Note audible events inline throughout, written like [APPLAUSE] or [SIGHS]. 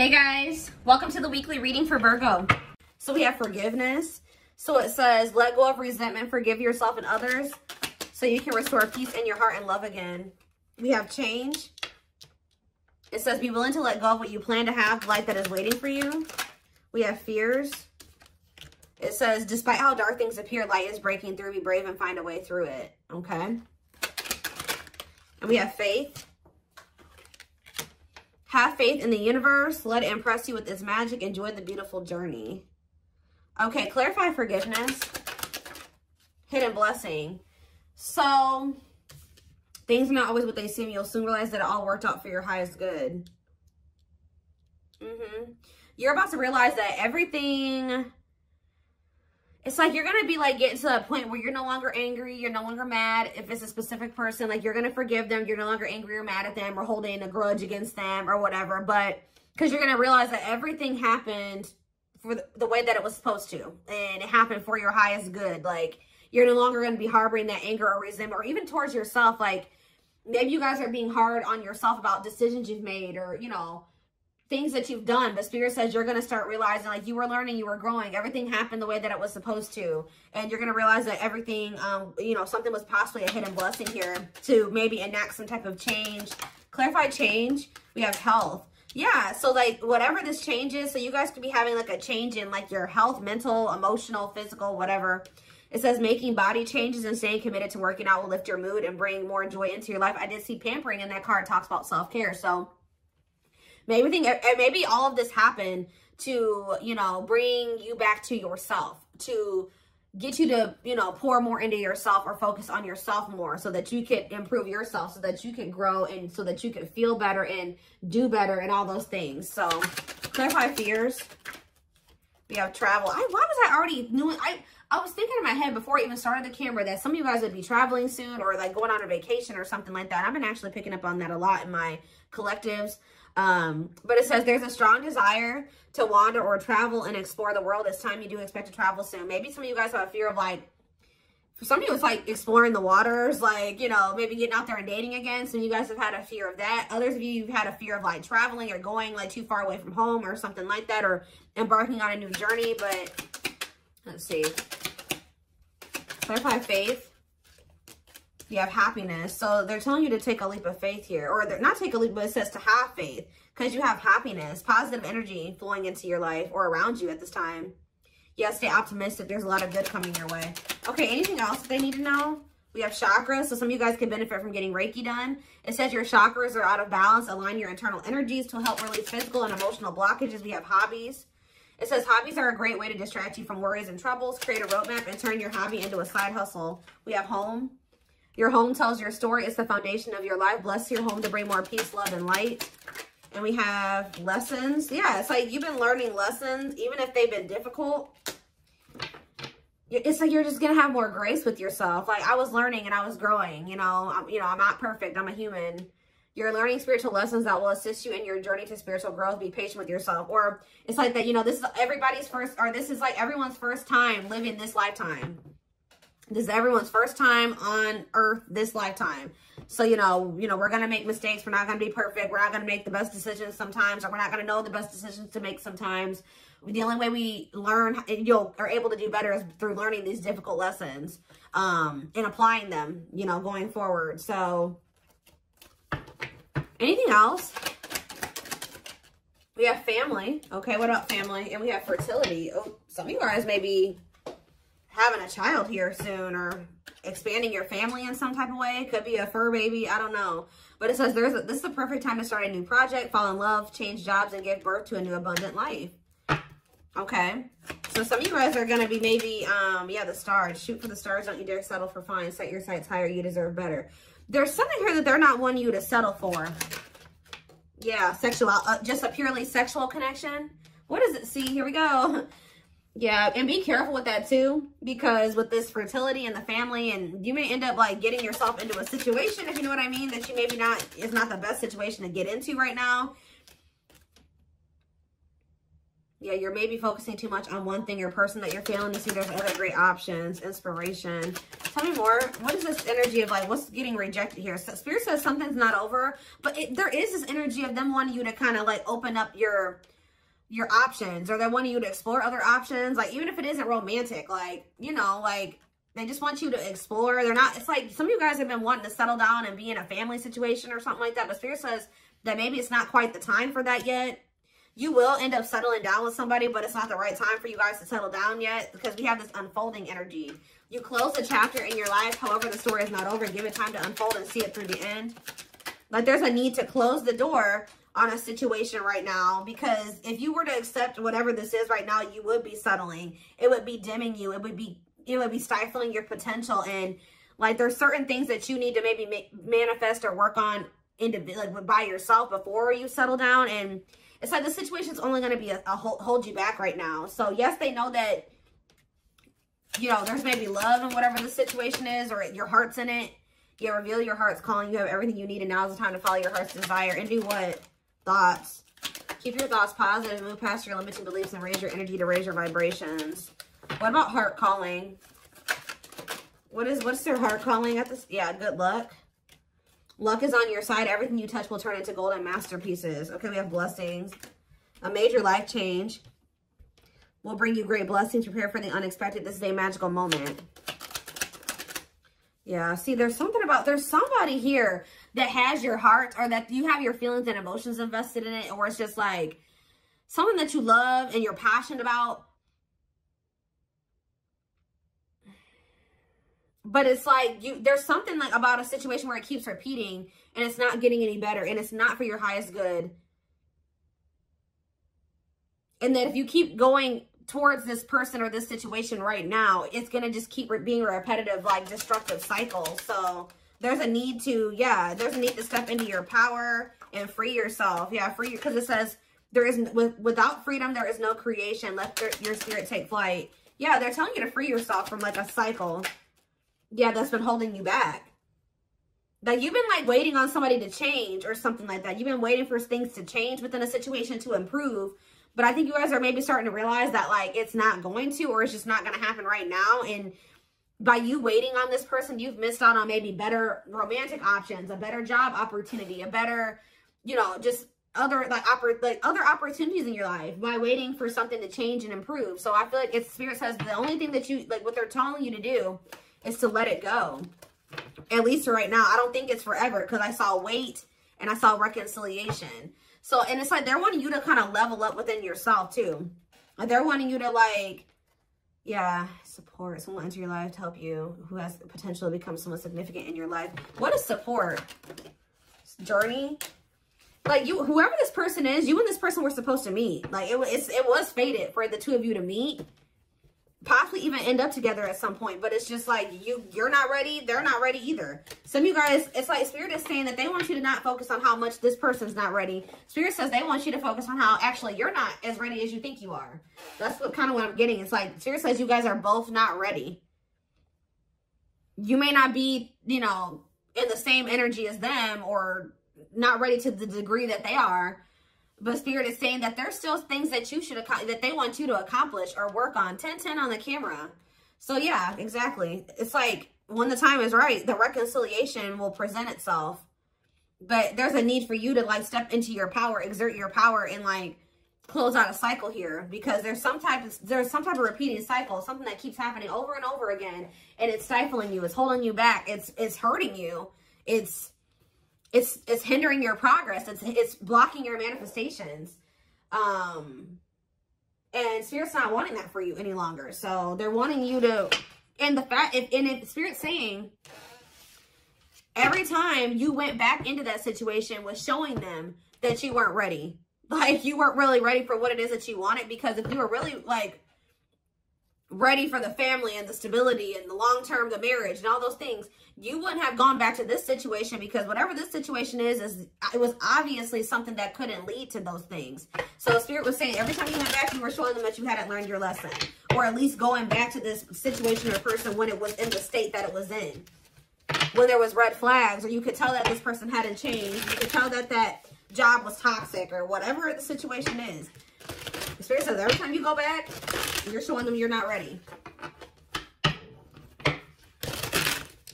Hey guys, welcome to the weekly reading for Virgo. So we have forgiveness. So it says, let go of resentment, forgive yourself and others so you can restore peace in your heart and love again. We have change. It says, be willing to let go of what you plan to have, life that is waiting for you. We have fears. It says, despite how dark things appear, light is breaking through. Be brave and find a way through it. Okay. And we have faith. Have faith in the universe. Let it impress you with its magic. Enjoy the beautiful journey. Okay, clarify forgiveness. Hidden blessing. So, things are not always what they seem. You'll soon realize that it all worked out for your highest good. Mm-hmm. You're about to realize that everything it's like you're gonna be like getting to that point where you're no longer angry, you're no longer mad. If it's a specific person, like you're gonna forgive them, you're no longer angry or mad at them or holding a grudge against them or whatever. But because you're gonna realize that everything happened for the, the way that it was supposed to, and it happened for your highest good. Like you're no longer gonna be harboring that anger or resentment, or even towards yourself. Like maybe you guys are being hard on yourself about decisions you've made, or you know things that you've done, but Spirit says you're going to start realizing like you were learning, you were growing. Everything happened the way that it was supposed to. And you're going to realize that everything, um, you know, something was possibly a hidden blessing here to maybe enact some type of change. Clarify change. We have health. Yeah, so like whatever this change is, so you guys could be having like a change in like your health, mental, emotional, physical, whatever. It says making body changes and staying committed to working out will lift your mood and bring more joy into your life. I did see pampering in that card talks about self-care. So Maybe think eh, eh, maybe all of this happened to, you know, bring you back to yourself, to get you to, you know, pour more into yourself or focus on yourself more so that you can improve yourself, so that you can grow and so that you can feel better and do better and all those things. So clarify fears. We have travel. I, why was I already knew I I was thinking in my head before I even started the camera that some of you guys would be traveling soon or like going on a vacation or something like that. I've been actually picking up on that a lot in my collectives. Um, but it says there's a strong desire to wander or travel and explore the world. It's time you do expect to travel soon. Maybe some of you guys have a fear of like, for some of you, it's like exploring the waters, like, you know, maybe getting out there and dating again. Some of you guys have had a fear of that. Others of you, you've had a fear of like traveling or going like too far away from home or something like that or embarking on a new journey. But let's see. Clarify faith you have happiness. So they're telling you to take a leap of faith here. Or they're not take a leap, but it says to have faith. Because you have happiness, positive energy flowing into your life or around you at this time. Yeah, stay optimistic. There's a lot of good coming your way. Okay, anything else they need to know? We have chakras, so some of you guys can benefit from getting Reiki done. It says your chakras are out of balance. Align your internal energies to help release physical and emotional blockages. We have hobbies. It says hobbies are a great way to distract you from worries and troubles. Create a roadmap and turn your hobby into a side hustle. We have home. Your home tells your story. It's the foundation of your life. Bless your home to bring more peace, love, and light. And we have lessons. Yeah, it's like you've been learning lessons, even if they've been difficult. It's like you're just going to have more grace with yourself. Like I was learning and I was growing, you know. I'm, you know, I'm not perfect. I'm a human. You're learning spiritual lessons that will assist you in your journey to spiritual growth. Be patient with yourself. Or it's like that, you know, this is everybody's first, or this is like everyone's first time living this lifetime. This is everyone's first time on earth this lifetime. So, you know, you know, we're going to make mistakes. We're not going to be perfect. We're not going to make the best decisions sometimes, or we're not going to know the best decisions to make sometimes. The only way we learn, you know, are able to do better is through learning these difficult lessons um, and applying them, you know, going forward. So, anything else? We have family. Okay, what about family? And we have fertility. Oh, some of you guys may be having a child here soon or expanding your family in some type of way. Could be a fur baby. I don't know. But it says there's a, this is the perfect time to start a new project, fall in love, change jobs, and give birth to a new abundant life. Okay. So some of you guys are going to be maybe, um, yeah, the stars. Shoot for the stars. Don't you dare settle for fine. Set your sights higher. You deserve better. There's something here that they're not wanting you to settle for. Yeah, sexual, uh, just a purely sexual connection. What does it see? Here we go. [LAUGHS] Yeah, and be careful with that too, because with this fertility and the family, and you may end up like getting yourself into a situation, if you know what I mean, that you maybe not, is not the best situation to get into right now. Yeah, you're maybe focusing too much on one thing or person that you're failing to see there's other great options, inspiration. Tell me more. What is this energy of like, what's getting rejected here? So Spirit says something's not over, but it, there is this energy of them wanting you to kind of like open up your your options or they wanting you to explore other options. Like, even if it isn't romantic, like, you know, like they just want you to explore. They're not, it's like some of you guys have been wanting to settle down and be in a family situation or something like that. But Spirit says that maybe it's not quite the time for that yet you will end up settling down with somebody, but it's not the right time for you guys to settle down yet because we have this unfolding energy. You close a chapter in your life, however, the story is not over. Give it time to unfold and see it through the end. Like there's a need to close the door on a situation right now because if you were to accept whatever this is right now, you would be settling. It would be dimming you. It would be it would be stifling your potential and like there's certain things that you need to maybe manifest or work on individually like by yourself before you settle down and it's like the situation's only going to be a, a hold, hold you back right now. So yes, they know that, you know, there's maybe love in whatever the situation is or your heart's in it. You reveal your heart's calling. You have everything you need and now is the time to follow your heart's desire. And do what? Thoughts. Keep your thoughts positive. Move past your limiting beliefs and raise your energy to raise your vibrations. What about heart calling? What is, what's their heart calling at this? Yeah, good luck. Luck is on your side. Everything you touch will turn into golden masterpieces. Okay, we have blessings. A major life change will bring you great blessings. Prepare for the unexpected. This is a magical moment. Yeah, see, there's something about, there's somebody here that has your heart or that you have your feelings and emotions invested in it or it's just like someone that you love and you're passionate about but it's like you there's something like about a situation where it keeps repeating and it's not getting any better and it's not for your highest good. And that if you keep going towards this person or this situation right now it's going to just keep being a repetitive like destructive cycles. So there's a need to yeah there's a need to step into your power and free yourself. Yeah free because it says there is with, without freedom there is no creation. Let your spirit take flight. Yeah they're telling you to free yourself from like a cycle yeah, that's been holding you back. That you've been like waiting on somebody to change or something like that. You've been waiting for things to change within a situation to improve. But I think you guys are maybe starting to realize that like it's not going to or it's just not going to happen right now. And by you waiting on this person, you've missed out on maybe better romantic options, a better job opportunity, a better, you know, just other like oppor- like other opportunities in your life by waiting for something to change and improve. So I feel like it's spirit says the only thing that you like what they're telling you to do is to let it go. At least right now. I don't think it's forever because I saw wait and I saw reconciliation. So, and it's like they're wanting you to kind of level up within yourself too. They're wanting you to like, yeah, support someone into your life to help you who has the potential to become someone significant in your life. What is support? Journey? Like you, whoever this person is, you and this person were supposed to meet. Like it was, it was fated for the two of you to meet possibly even end up together at some point but it's just like you you're not ready they're not ready either. Some of you guys it's like spirit is saying that they want you to not focus on how much this person's not ready. Spirit says they want you to focus on how actually you're not as ready as you think you are. That's what kind of what i'm getting. It's like spirit says you guys are both not ready. You may not be you know in the same energy as them or not ready to the degree that they are but Spirit is saying that there's still things that you should, that they want you to accomplish or work on. 1010 on the camera. So yeah, exactly. It's like when the time is right, the reconciliation will present itself. But there's a need for you to like step into your power, exert your power and like close out a cycle here because there's some type of, there's some type of repeating cycle, something that keeps happening over and over again and it's stifling you. It's holding you back. It's, it's hurting you. It's, it's it's hindering your progress. It's it's blocking your manifestations. Um and spirit's not wanting that for you any longer. So they're wanting you to and the fact if and if spirit's saying every time you went back into that situation was showing them that you weren't ready. [LAUGHS] Like you weren't really ready for what it is that you wanted because if you were really like ready for the family and the stability and the long term, the marriage and all those things, you wouldn't have gone back to this situation because whatever this situation is, is it was obviously something that couldn't lead to those things. So Spirit was saying every time you went back, you were showing them that you hadn't learned your lesson. Or at least going back to this situation or person when it was in the state that it was in. When there was red flags or you could tell that this person hadn't changed. You could tell that that job was toxic or whatever the situation is. Says every time you go back, you're showing them you're not ready.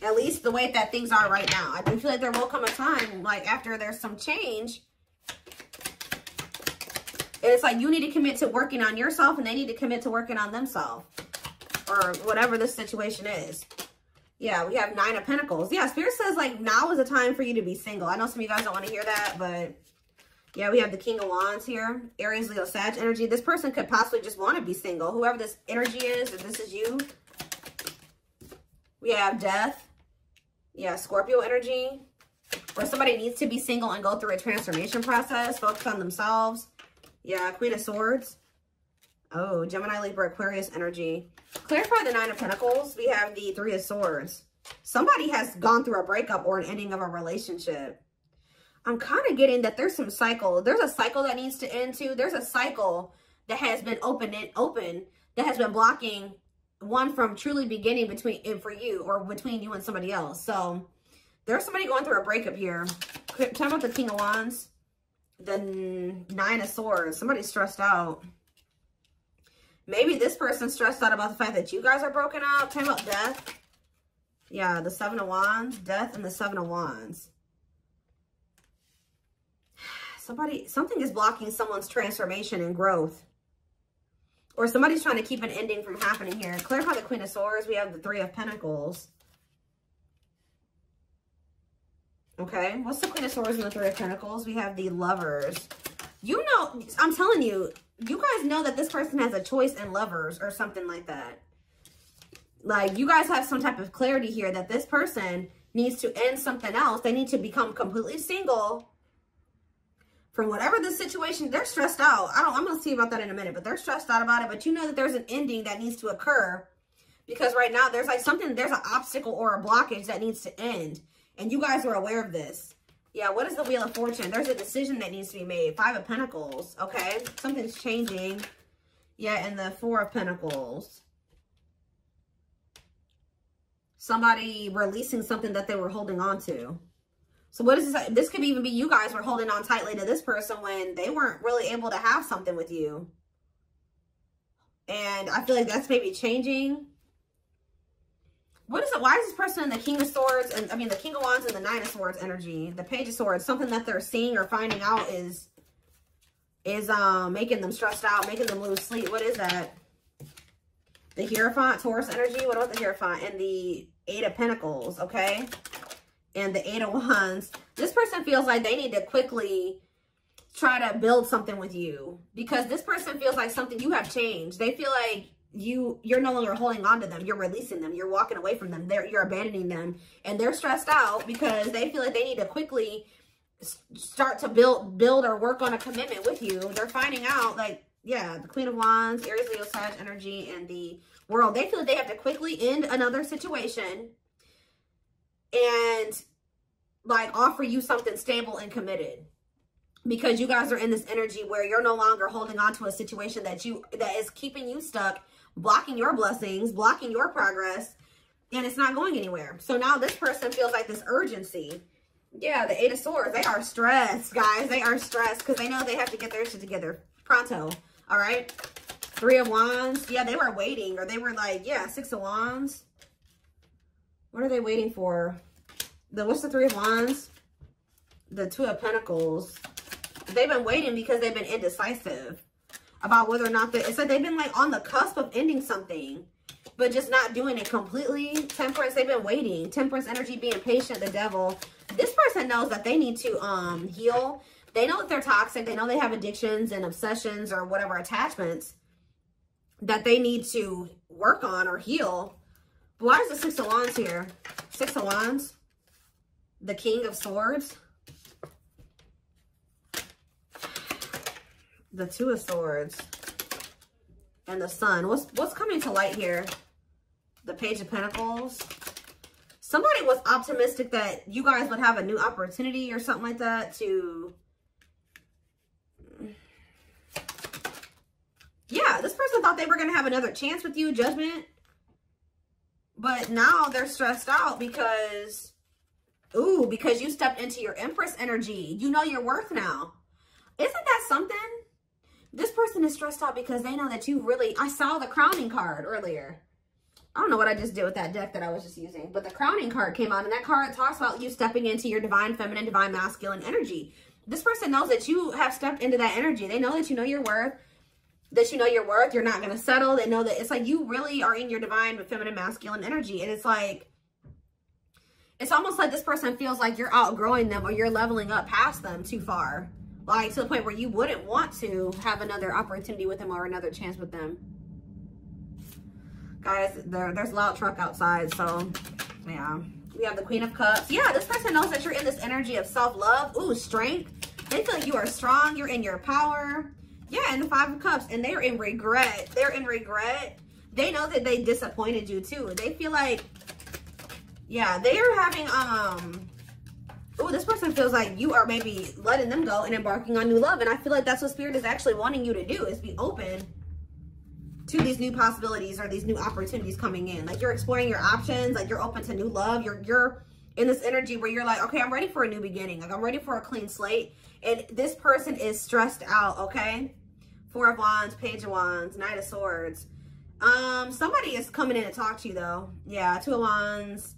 At least the way that things are right now. I do feel like there will come a time, like after there's some change, it's like you need to commit to working on yourself and they need to commit to working on themselves. Or whatever the situation is. Yeah, we have Nine of Pentacles. Yeah, Spirit says like now is the time for you to be single. I know some of you guys don't want to hear that, but yeah, we have the King of Wands here. Aries, Leo, Sag energy. This person could possibly just want to be single. Whoever this energy is, if this is you. We have Death. Yeah, Scorpio energy. Or somebody needs to be single and go through a transformation process. Focus on themselves. Yeah, Queen of Swords. Oh, Gemini, Libra, Aquarius energy. Clarify the Nine of Pentacles. We have the Three of Swords. Somebody has gone through a breakup or an ending of a relationship. I'm kind of getting that there's some cycle. There's a cycle that needs to end too. There's a cycle that has been open and open that has been blocking one from truly beginning between and for you or between you and somebody else. So there's somebody going through a breakup here. Tell about the King of Wands. The Nine of Swords. Somebody's stressed out. Maybe this person's stressed out about the fact that you guys are broken up. Talking about death. Yeah, the Seven of Wands. Death and the Seven of Wands. Somebody, something is blocking someone's transformation and growth. Or somebody's trying to keep an ending from happening here. Clarify the Queen of Swords. We have the Three of Pentacles. Okay, what's the Queen of Swords and the Three of Pentacles? We have the Lovers. You know, I'm telling you, you guys know that this person has a choice in lovers or something like that. Like, you guys have some type of clarity here that this person needs to end something else. They need to become completely single from whatever the situation. They're stressed out. I don't, I'm going to see about that in a minute, but they're stressed out about it. But you know that there's an ending that needs to occur because right now there's like something, there's an obstacle or a blockage that needs to end. And you guys are aware of this. Yeah, what is the Wheel of Fortune? There's a decision that needs to be made. Five of Pentacles, okay? Something's changing. Yeah, and the Four of Pentacles. Somebody releasing something that they were holding on to. So what is this? This could even be you guys were holding on tightly to this person when they weren't really able to have something with you. And I feel like that's maybe changing. What is it? Why is this person in the King of Swords and I mean the King of Wands and the Nine of Swords energy? The Page of Swords, something that they're seeing or finding out is is um making them stressed out, making them lose sleep. What is that? The Hierophant, Taurus energy. What about the Hierophant? And the Eight of Pentacles, okay? And the Eight of Wands. This person feels like they need to quickly try to build something with you. Because this person feels like something you have changed. They feel like you you're no longer holding on to them. You're releasing them. You're walking away from them. They're you're abandoning them. And they're stressed out because they feel like they need to quickly start to build build or work on a commitment with you. They're finding out like yeah the queen of wands aries leo sag energy and the world. They feel like they have to quickly end another situation and like offer you something stable and committed because you guys are in this energy where you're no longer holding on to a situation that you that is keeping you stuck blocking your blessings, blocking your progress, and it's not going anywhere. So now this person feels like this urgency. Yeah, the Eight of Swords, they are stressed, guys. They are stressed because they know they have to get their shit together pronto, all right? Three of Wands. Yeah, they were waiting, or they were like, yeah, Six of Wands. What are they waiting for? The What's the Three of Wands? The Two of Pentacles. They've been waiting because they've been indecisive about whether or not that it's like they've been like on the cusp of ending something but just not doing it completely temperance they've been waiting temperance energy being patient the devil this person knows that they need to um heal they know that they're toxic they know they have addictions and obsessions or whatever attachments that they need to work on or heal why is the six of wands here six of wands the king of swords the Two of Swords, and the Sun. What's, what's coming to light here? The Page of Pentacles. Somebody was optimistic that you guys would have a new opportunity or something like that to... Yeah, this person thought they were going to have another chance with you, judgment. But now they're stressed out because... Ooh, because you stepped into your Empress energy. You know your worth now. Isn't that something? This person is stressed out because they know that you really, I saw the crowning card earlier. I don't know what I just did with that deck that I was just using, but the crowning card came out and that card talks about you stepping into your divine feminine, divine masculine energy. This person knows that you have stepped into that energy. They know that you know your worth, that you know your worth. You're not going to settle. They know that it's like you really are in your divine feminine, masculine energy. And it's like, it's almost like this person feels like you're outgrowing them or you're leveling up past them too far. Like to the point where you wouldn't want to have another opportunity with them or another chance with them. Guys, there, there's a loud truck outside, so yeah. We have the Queen of Cups. Yeah, this person knows that you're in this energy of self-love. Ooh, strength. They feel like you are strong. You're in your power. Yeah, and the Five of Cups. And they're in regret. They're in regret. They know that they disappointed you, too. They feel like, yeah, they are having, um, oh, this person feels like you are maybe letting them go and embarking on new love. And I feel like that's what Spirit is actually wanting you to do, is be open to these new possibilities or these new opportunities coming in. Like you're exploring your options, like you're open to new love. You're you're in this energy where you're like, okay, I'm ready for a new beginning. Like I'm ready for a clean slate. And this person is stressed out, okay? Four of Wands, Page of Wands, Knight of Swords. Um, somebody is coming in to talk to you though. Yeah, Two of Wands,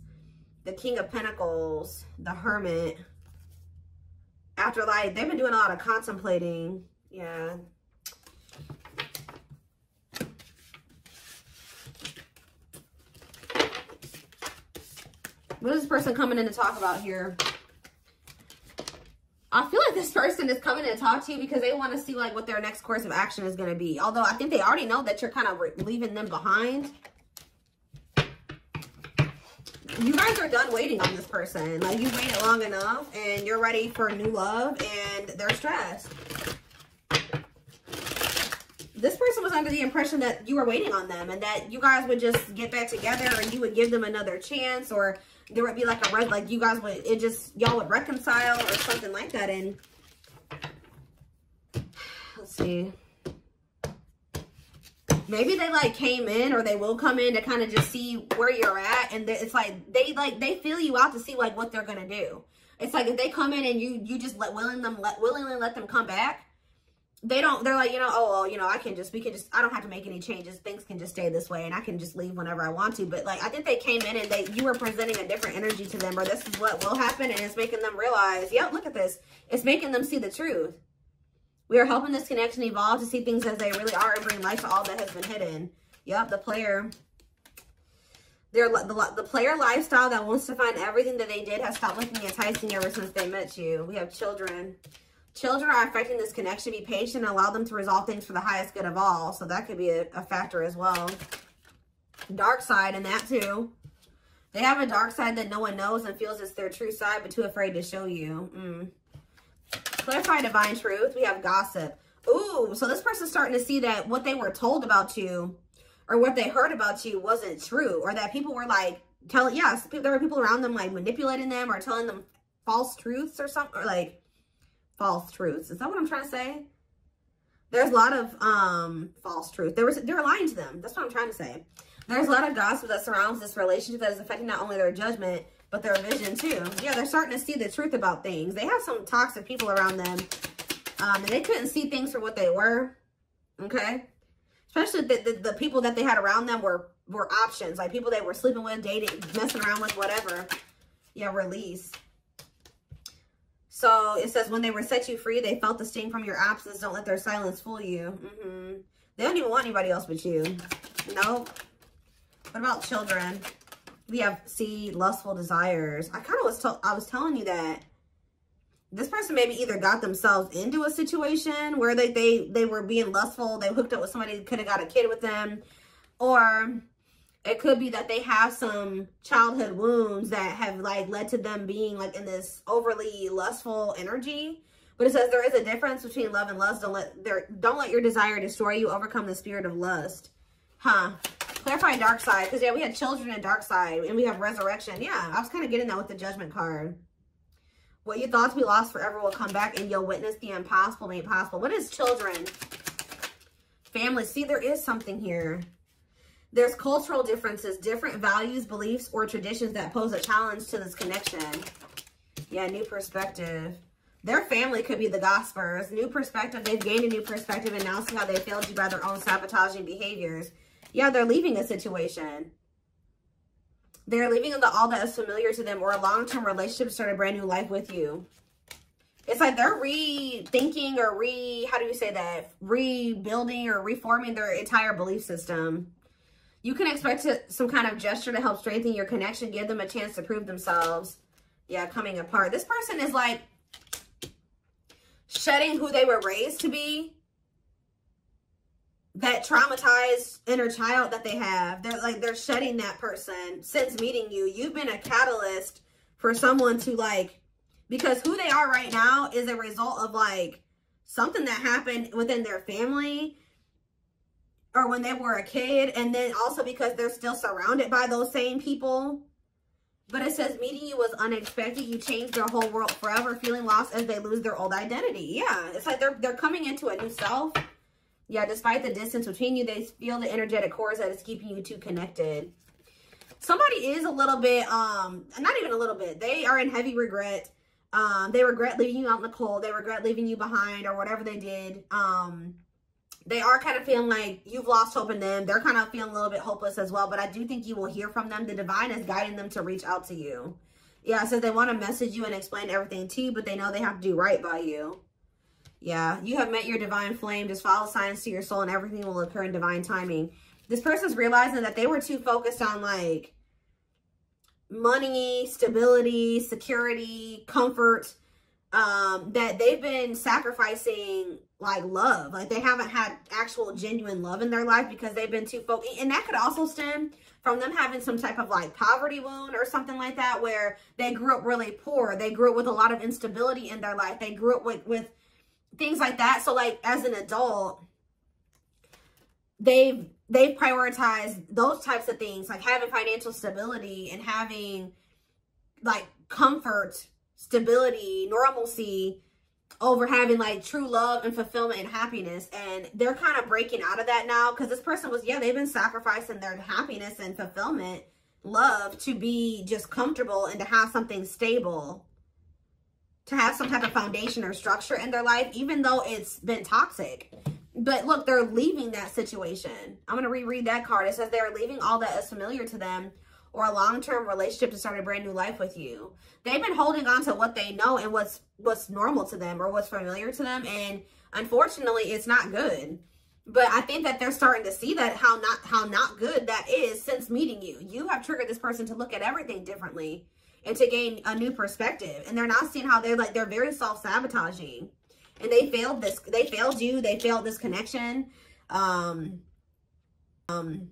the King of Pentacles, the Hermit. After like, they've been doing a lot of contemplating. Yeah, What is this person coming in to talk about here? I feel like this person is coming in to talk to you because they want to see like what their next course of action is going to be. Although I think they already know that you're kind of leaving them behind. You guys are done waiting on this person. Like you waited long enough and you're ready for new love and they're stressed. This person was under the impression that you were waiting on them and that you guys would just get back together and you would give them another chance or there would be like a red, like you guys would, it just, y'all would reconcile or something like that. And [SIGHS] let's see. Maybe they like came in or they will come in to kind of just see where you're at. And it's like, they like, they feel you out to see like what they're going to do. It's like if they come in and you, you just let willing them, let willingly let them come back they don't they're like you know oh well, you know i can just we can just i don't have to make any changes. Things can just stay this way and i can just leave whenever i want to. But like i think they came in and they you were presenting a different energy to them or this is what will happen and it's making them realize yep look at this. It's making them see the truth. We are helping this connection evolve to see things as they really are and bring life to all that has been hidden. Yep the player their the, the player lifestyle that wants to find everything that they did has stopped looking enticing ever since they met you. We have children Children are affecting this connection. Be patient and allow them to resolve things for the highest good of all. So that could be a, a factor as well. Dark side in that too. They have a dark side that no one knows and feels it's their true side, but too afraid to show you. Mm. Clarify divine truth. We have gossip. Ooh, so this person's starting to see that what they were told about you or what they heard about you wasn't true or that people were like telling, yes, there were people around them like manipulating them or telling them false truths or something, or like false truths. Is that what I'm trying to say? There's a lot of um false truth. There was they're lying to them. That's what I'm trying to say. There's a lot of gossip that surrounds this relationship that is affecting not only their judgment, but their vision too. Yeah, they're starting to see the truth about things. They have some toxic people around them. Um, and they couldn't see things for what they were. Okay. Especially the, the, the people that they had around them were were options. Like people they were sleeping with, dating, messing around with, whatever. Yeah, release. So it says, when they were set you free, they felt the sting from your absence. Don't let their silence fool you. Mm -hmm. They don't even want anybody else but you. Nope. What about children? We have see, lustful desires. I kind of was, I was telling you that this person maybe either got themselves into a situation where they, they, they were being lustful. They hooked up with somebody could have got a kid with them. Or it could be that they have some childhood wounds that have like led to them being like in this overly lustful energy. But it says there is a difference between love and lust. Don't let there don't let your desire destroy you. Overcome the spirit of lust. Huh. clarifying dark side. Because yeah, we had children and dark side. And we have resurrection. Yeah, I was kind of getting that with the judgment card. What you thought to be lost forever will come back and you'll witness the impossible made possible. What is children? Family. See, there is something here. There's cultural differences, different values, beliefs, or traditions that pose a challenge to this connection. Yeah, new perspective. Their family could be the gospers. New perspective. They've gained a new perspective and now see how they failed you by their own sabotaging behaviors. Yeah, they're leaving a situation. They're leaving the all that is familiar to them or a long-term relationship to start a brand new life with you. It's like they're rethinking or re, how do you say that? Rebuilding or reforming their entire belief system. You can expect to, some kind of gesture to help strengthen your connection, give them a chance to prove themselves. Yeah, coming apart. This person is like shedding who they were raised to be. That traumatized inner child that they have. They're like, they're shedding that person since meeting you. You've been a catalyst for someone to like, because who they are right now is a result of like something that happened within their family or when they were a kid. And then also because they're still surrounded by those same people. But it says meeting you was unexpected. You changed their whole world forever, feeling lost as they lose their old identity. Yeah, it's like they're they're coming into a new self. Yeah, despite the distance between you, they feel the energetic cores that is keeping you two connected. Somebody is a little bit, um, not even a little bit. They are in heavy regret. Um, they regret leaving you out in the cold. They regret leaving you behind or whatever they did. Um, they are kind of feeling like you've lost hope in them. They're kind of feeling a little bit hopeless as well. But I do think you will hear from them. The divine is guiding them to reach out to you. Yeah, so they want to message you and explain everything to you, but they know they have to do right by you. Yeah, you have met your divine flame. Just follow signs to your soul and everything will occur in divine timing. This person's realizing that they were too focused on like money, stability, security, comfort, um, that they've been sacrificing like love. Like they haven't had actual genuine love in their life because they've been too focused. And that could also stem from them having some type of like poverty wound or something like that where they grew up really poor. They grew up with a lot of instability in their life. They grew up with, with things like that. So like as an adult, they've they've prioritized those types of things like having financial stability and having like comfort, stability, normalcy, over having like true love and fulfillment and happiness and they're kind of breaking out of that now because this person was yeah they've been sacrificing their happiness and fulfillment love to be just comfortable and to have something stable to have some type of foundation or structure in their life even though it's been toxic. But look they're leaving that situation. I'm going to reread that card. It says they're leaving all that is familiar to them or a long-term relationship to start a brand new life with you. They've been holding on to what they know and what's what's normal to them or what's familiar to them and unfortunately it's not good. But I think that they're starting to see that how not how not good that is since meeting you. You have triggered this person to look at everything differently and to gain a new perspective. And they're not seeing how they're like they're very self-sabotaging. And they failed this they failed you, they failed this connection. Um um